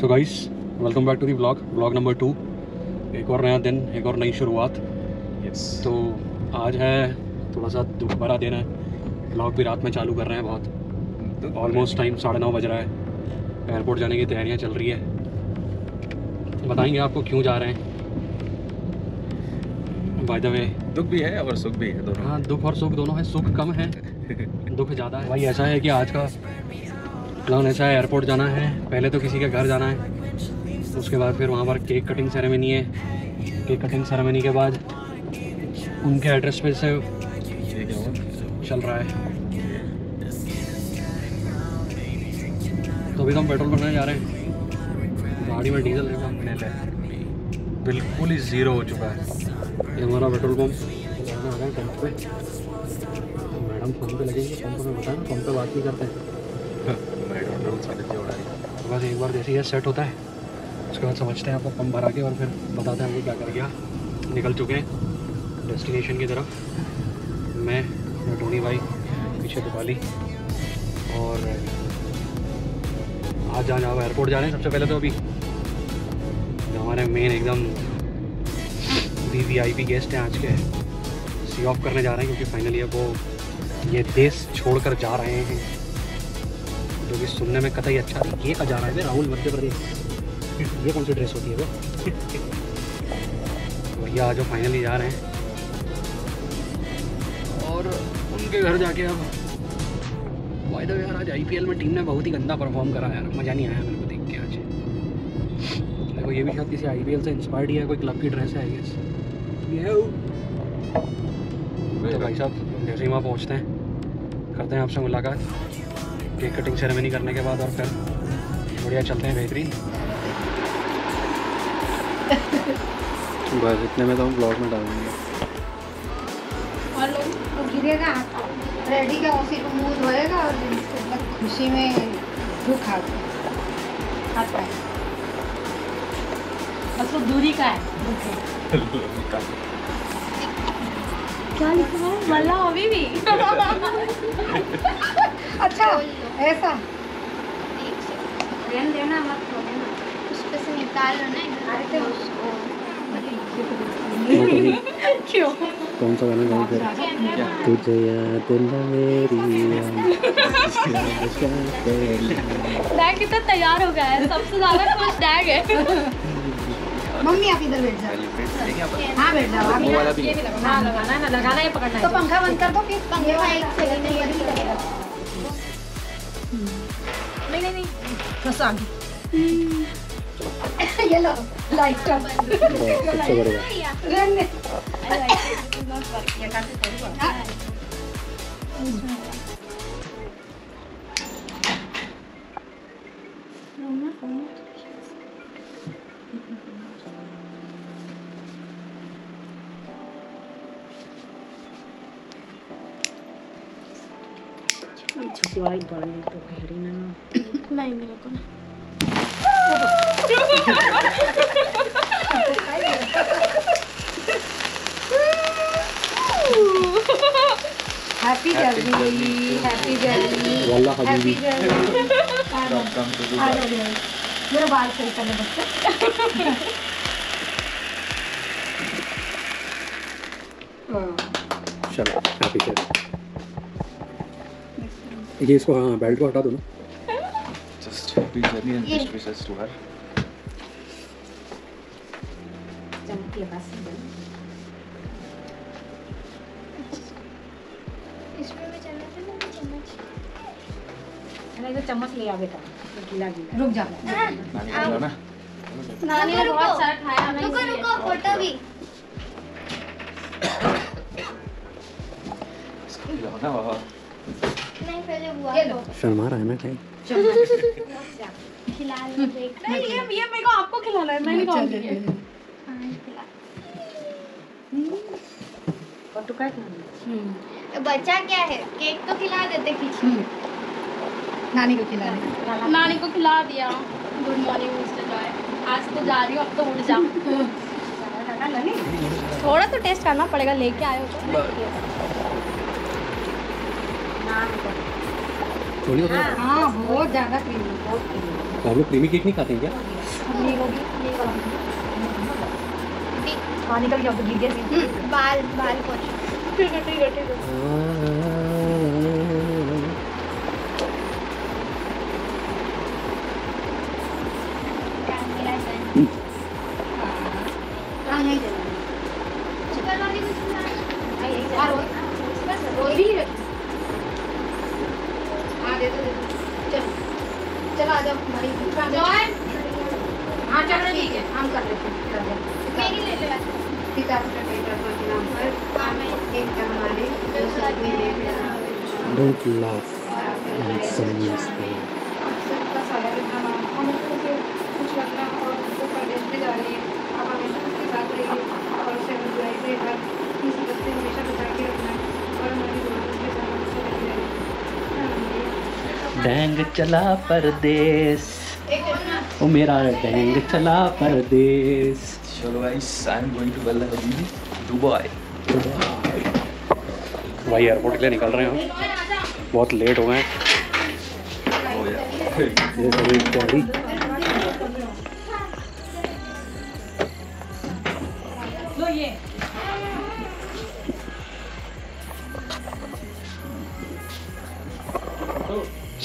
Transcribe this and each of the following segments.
So guys welcome back to the blog blog number two एक और नया दिन एक और नई शुरुआत। यस तो आज है थोड़ा सा दुख भरा दिन है। ब्लॉग भी रात में चालू कर रहे हैं बहुत। ऑलमोस्ट टाइम साढ़े नौ बज रहा है। एयरपोर्ट जाने की तैयारियाँ चल रही है। बताएँगे आपको क्यों जा रहे हैं। बाय द वे दुख भी है और सुख भी है दोनों। हाँ दुख और सुख दोनों है सुख कम है दुख ज़्यादा है। भाई ऐसा है कि आज का प्लान ऐसा है एयरपोर्ट जाना है। पहले तो किसी के घर जाना है। उसके बाद फिर वहाँ पर केक कटिंग सेरेमनी है। केक कटिंग सेरेमनी के बाद उनके एड्रेस पे से चल रहा है। तो अभी तो हम पेट्रोल भरने जा रहे हैं। गाड़ी में डीजल देखो मिले ले बिल्कुल ही ज़ीरो हो चुका है। ये हमारा पेट्रोल पंप आ गए पंप पे। मैडम फ़ोन पे लगेंगे? पंप में बताएँ पंप पे बात नहीं करते। हैं। रही बस एक बार जैसे ये सेट होता है, उसके बाद समझते हैं आपको पंप भरा के और फिर बताते हैं हमको क्या कर गया। निकल चुके हैं डेस्टिनेशन की तरफ़। मैं टोनी भाई, पीछे दिवाली और आज जहाँ जहाँ एयरपोर्ट जा रहे हैं, सबसे पहले तो अभी हमारे मेन एकदम V V I P guest हैं आज के सी ऑफ़ करने जा रहे हैं क्योंकि फाइनली अब वो ये देश छोड़कर जा रहे हैं। जो कि सुनने में कतई अच्छा ये जा रहा है राहुल मध्य प्रदेश। ये कौन सी ड्रेस होती है वो? भैया जो फाइनली जा रहे हैं। और उनके घर जाके अब वाई द यार, आज आईपीएल में टीम ने बहुत ही गंदा परफॉर्म करा यार। मज़ा नहीं आया मेरे को देख के आज। देखो, ये भी शायद किसी आईपीएल से इंस्पायर्ड ही है, कोई क्लब की ड्रेस है आई तो भाई साहब, जैसे ही वहाँ पहुँचते हैं, करते हैं आपसे मुलाकात। केक कटिंग सेरेमनी करने के बाद और फिर बढ़िया चलते हैं बेहतरीन। बस इतने में तो हम ब्लॉग में डालेंगे। और लोग वो गिरेगा रेडी का उसी को मुँह धोएगा और खुशी में दुख आता आता है मतलब दूरी का है दुख है। क्या लिखा है? मल्ला अभी भी। ऐसा? रहने देना मत खोने ना? उस पे से निकाल लो ना इधर तो उसको। क्यों? कौन सा गाना तुझे याद न मेरी डैग कितना तैयार हो गया है सबसे ज़्यादा खुश डैग है। मम्मी आप इधर बैठ जाओ। हाँ बैठ जाओ। आप वाला भी लगाना हाँ है ना लगाना है पकड़ना तो पंखा बंद कर दो फिर पंखा एक सेकंड में बंद करेगा नहीं नहीं नहीं बस आगे। ये लो लाइट का सबसे बढ़िया रहने नहीं मेरे को नहीं हैप्पी जर्नी हैप्पी जर्नी वाला हैप्पी हबीबी जर्नी वेलकम टू आ जाओ जरा। मेरा बाल सही करने बच्चे हाँ। चलो हैप्पी चलो ये इसको हाँ बेल्ट को हटा दो ना। Just happy journey and best wishes to हर चमकी बस इसमें भी चलना था ना चम्मच तो ले आ बेटा गीला गीला रुक जा नानी को ना नानी ने बहुत सारा खाया रुको रुको फ़ोटो भी इसको खिलाओ ना बाबा नहीं पहले ये शर्मा रहा है ना कहीं? खिला नहीं ये ये मेरे को आपको खिलाना है मैं नहीं खाऊँगी। ये। हाँ, खिला। फ़ोटो का खाना। बचा क्या है? केक तो खिला देते खींच नानी को खिला दे। नानी को खिला दिया। Good morning mister Joy. आज तो जा रही हूँ अब तो उड़ जा। थोड़ा तो टेस्ट करना पड़ेगा लेके आए हो तो। थोड़ी होता है। हाँ बहुत ज़्यादा क्रीमी बहुत क्रीमी तो हम लोग क्रीमी केक नहीं खाते हैं क्या? पानी का भी अब गिर गया। बाल बाल पोछ। ठीक है। ठीक है ठीक है मेरा सन हाँ नहीं देना चिकन वाली कुछ ना और वो वो भी हाँ दे दो हमारी कर हैं में देख रहा है डोंट लाफ और सबका स्वागत है हम हमें तो मुझे कुछ लगना और वो परदेश में जा रही है आप हमेशा उसके साथ रहिए और उसे हमें बुराई से हर मुसीबत से हमेशा बचा के रखना और हमारी दुआ उसके साथ हमेशा लगी रहेगी डैंग चला परदेश ओ मेरा डैंग चला परदेश चलो guys I am going to well Habibi Dubai भाई एयरपोर्ट के लिए निकल रहे हैं बहुत लेट हो गए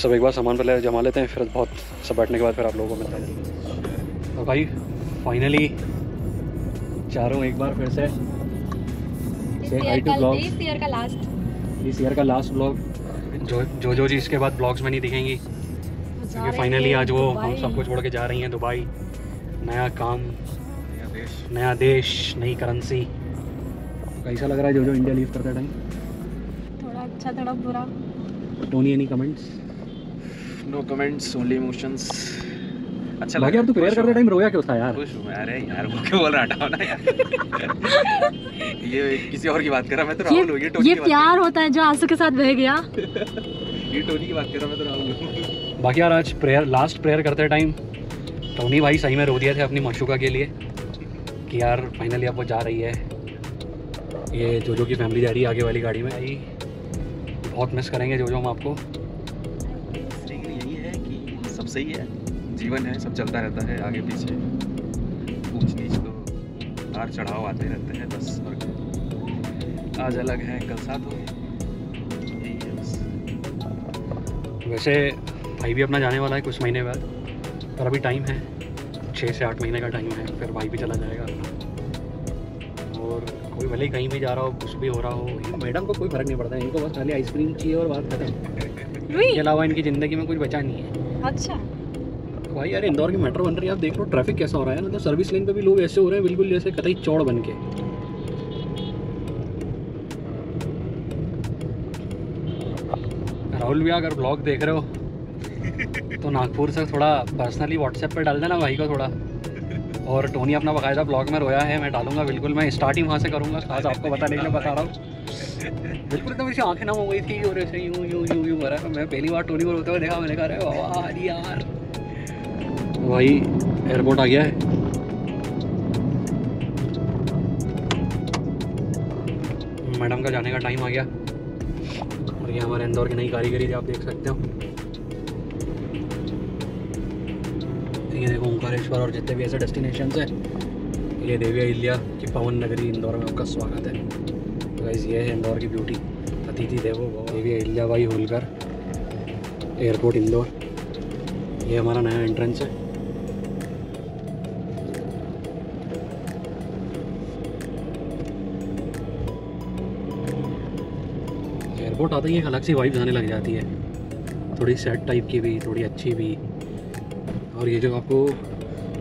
सब एक बार सामान पहले जमा लेते हैं फिर बहुत सब बैठने के बाद फिर आप लोगों को मिलता है। तो भाई फाइनली चारों एक बार फिर से इस ईयर का लास्ट इस ईयर का लास्ट ब्लॉग जो जो जो जी इसके बाद ब्लॉग्स में नहीं दिखेंगी क्योंकि फाइनली आज वो हम सबको छोड़ के जा रही हैं दुबई नया काम नया देश। नया देश नई करेंसी कैसा लग रहा है जो जो इंडिया लीव करते टाइम थोड़ा अच्छा थोड़ा बुरा। Tony any comments no comments only emotions अच्छा बाकी यार तू प्रेयर करते टाइम रोया क्यों था यार? खुश हूँ। अरे यार वो क्यों बोल रहा हटाओ ना यार? ये किसी और की बात कर रहा मैं तो राहुल हूँ ये टोनी ये की बात प्यार होता है जो आँसू के साथ बह गया। ये टोनी की बात कर रहा मैं तो राहुल हूँ। बाकी यार आज प्रेयर लास्ट प्रेयर करते टाइम टोनी भाई सही में रो दिए थे अपनी मशुका के लिए कि यार फाइनली अब वो जा रही है। ये जो जो की फैमिली जा रही है आगे वाली गाड़ी में। आई बहुत मिस करेंगे जो जो हम आपको। सब सही है। जीवन है सब चलता रहता है आगे पीछे। ऊंच नीच तो उतार चढ़ाव आते रहते हैं बस और आज अलग है कल साथ होंगे। यही है बस। वैसे भाई भी अपना जाने वाला है कुछ महीने बाद पर अभी टाइम है। छः से आठ महीने का टाइम है फिर भाई भी चला जाएगा। अपना और कोई भले ही कहीं भी जा रहा हो कुछ भी हो रहा हो मैडम को कोई फ़र्क नहीं पड़ता है इनको बस खाली आइसक्रीम चाहिए और बात खत्म। इसके अलावा इनकी ज़िंदगी में कुछ बचा नहीं है। अच्छा। भाई यार, इंदौर की मेट्रो बन रही है, आप देख लो ट्रैफ़िक कैसा हो रहा है मतलब सर्विस लेन पे भी लोग ऐसे हो रहे हैं, बिल्कुल जैसे कतई चौड़ बन के। राहुल भैया, अगर ब्लॉग देख रहे हो तो नागपुर से थोड़ा पर्सनली व्हाट्सएप पे डाल देना भाई को थोड़ा। और टोनी अपना बाकायदा ब्लॉग में रोया है, मैं डालूँगा बिल्कुल, मैं स्टार्टिंग वहाँ से करूँगा खास आपको बताने के लिए बता रहा हूँ। बिल्कुल एकदम ऐसी आँखें नम हो गई थी और ऐसे यूँ यूँ यूँ यूँ करा मैं पहली बार टोनी को रोते हुए देखा, मैंने कहा, अरे अरे यार। भाई एयरपोर्ट आ गया है। मैडम का जाने का टाइम आ गया। और ये हमारे इंदौर की नई कारीगरी आप देख सकते हो। ये देखो ओंकारेश्वर, और जितने भी ऐसे डेस्टिनेशन है, ये देवी अहिल्या की पवन नगरी इंदौर में आपका स्वागत है। गाइस ये है इंदौर की ब्यूटी अतिथि देवो भव देवी अहिल्या बाई होलकर. एयरपोर्ट इंदौर. ये हमारा नया एंट्रेंस है. एयरपोर्ट आते ही एक अलग सी वाइब्स आने लग जाती है. थोड़ी सेट टाइप की भी, थोड़ी अच्छी भी. और ये जो आपको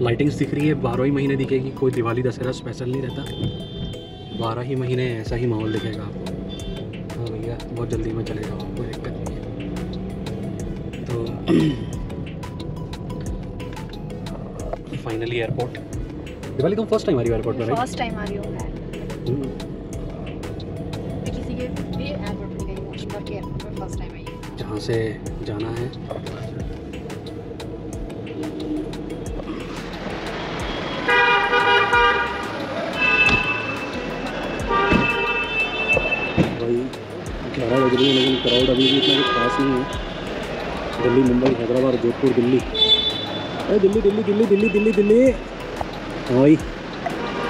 लाइटिंग्स दिख रही है, बारह ही महीने दिखेगी, कोई दिवाली दशहरा स्पेशल नहीं रहता. बारह ही महीने ऐसा ही माहौल दिखेगा आपको। हाँ भैया बहुत जल्दी में चले जाओ कोई दिक्कत नहीं है तो फाइनली एयरपोर्ट दिवाली तुम फ़र्स्ट टाइम आ रही हो एयरपोर्ट पर फ़र्स्ट टाइम आ रही हूँ मैं। किसी के भी एयरपोर्ट पे गई हूँ फ़र्स्ट टाइम आई हूँ। जहाँ से जाना है। ग्यारह बज रही है? लेकिन क्राउड अभी भी इतना खास नहीं है। दिल्ली मुंबई हैदराबाद जोधपुर दिल्ली। अरे दिल्ली दिल्ली दिल्ली दिल्ली दिल्ली दिल्ली। हाँ भाई।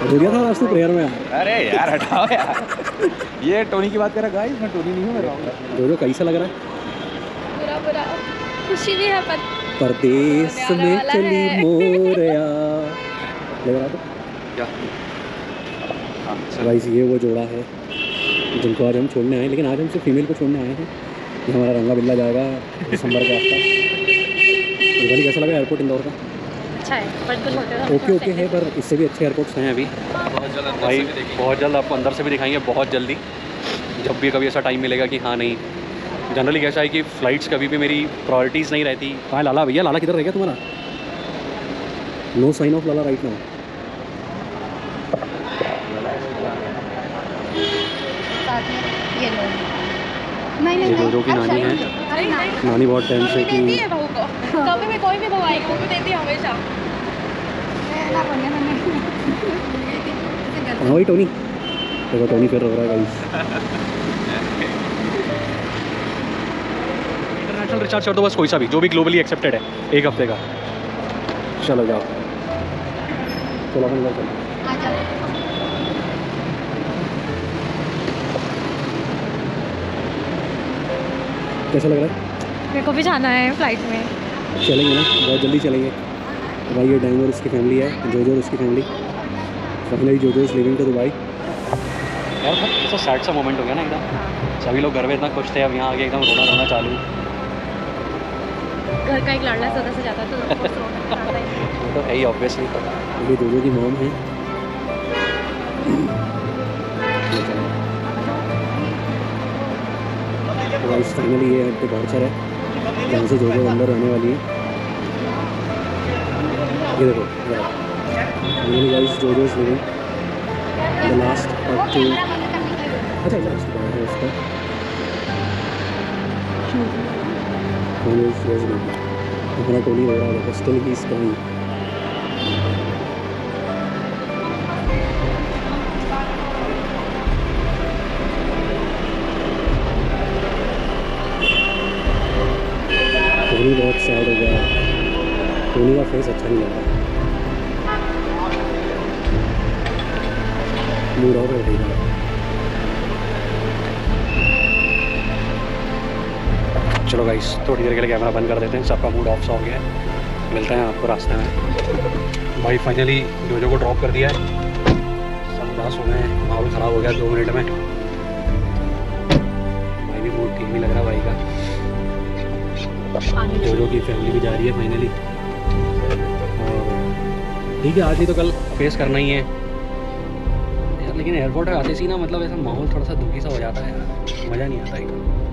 हो गया था आज तो प्रेयर में यार। अरे यार हटाओ यार। ये टोनी की बात कर रहा गाइस मैं टोनी नहीं हूँ मैं राहुल हूँ। जो जो कैसा लग रहा है? बुरा बुरा। खुशी भी है पर परदेश में चली मोरया। लग रहा था क्या? हाँ चल। गाइस ये वो जोड़ा है। जिनको आज हम छोड़ने आए लेकिन आज हम सिर्फ़ फीमेल को छोड़ने आए हैं। ये हमारा रंगा बिल्ला जाएगा दिसंबर के आसपास। दिवाली कैसा लगा एयरपोर्ट इंदौर का? अच्छा है ओके ओके है पर इससे भी अच्छे एयरपोर्ट्स हैं अभी। बहुत जल्द भाई बहुत जल्द आपको अंदर से भी दिखाएँगे बहुत जल्दी। जब भी कभी ऐसा टाइम मिलेगा कि हाँ नहीं। जनरली कैसा है कि फ़्लाइट्स कभी भी मेरी प्रायोरिटीज़ नहीं रहती। कहाँ है लाला भैया लाला किधर रह गया तुम्हारा? No sign off Lala right now साथ में ये नहीं नहीं की नानी है? नानी बहुत टाइम से कि है कभी भी कोई भी बहू देती है हमेशा। हाँ भाई टोनी देखो टोनी फिर रो रहा है गाइस इंटरनेशनल रिचार्ज कर दो बस कोई सा भी जो भी ग्लोबली एक्सेप्टेड है एक हफ़्ते का। चलो जाओ। चलो अपन चलो आ जाओ कैसा लग रहा है? मेरे को भी जाना है फ़्लाइट में। चलेंगे ना? बहुत जल्दी चलेंगे। भाई ये डैंग और उसकी फैमिली है जोजो और उसकी family finally Jojo is living to Dubai यार बहुत ऐसा सैड सा मोमेंट हो गया ना एकदम। सभी लोग घर में इतना खुश थे अब यहाँ आके एकदम रोना रोना चालू। घर का एक लाडला सदस्य जाता है तो ही है। तो है ही ऑब्वियसली ये जोजो की मोम है। गाइस फाइनली ये डिपार्चर है। जहाँ से जोजो अंदर रहने वाली है। ये देखो finally guys Jojo is living the last of two अच्छा इसके बाद है उसका। हमारा टोनी रो रहा है still he is crying sad हो गया। टोनी का फेस अच्छा नहीं लग रहा। मूड चलो गाइस थोड़ी देर के लिए कैमरा बंद कर देते हैं। सबका मूड ऑफ़ सा हो गया है। मिलते हैं आपको रास्ते में। भाई फाइनली जोजो को ड्रॉप कर दिया है। सब उदास हो गए माहौल ख़राब हो गया दो मिनट में। भाई, भी मूड ठीक नहीं लग रहा भाई का। जोजो की फैमिली भी जा रही है फाइनली ठीक है, आज ही तो कल फेस करना ही है। यार लेकिन एयरपोर्ट आते सी ना मतलब ऐसा माहौल थोड़ा सा दुखी सा हो जाता है। मज़ा नहीं आता एकदम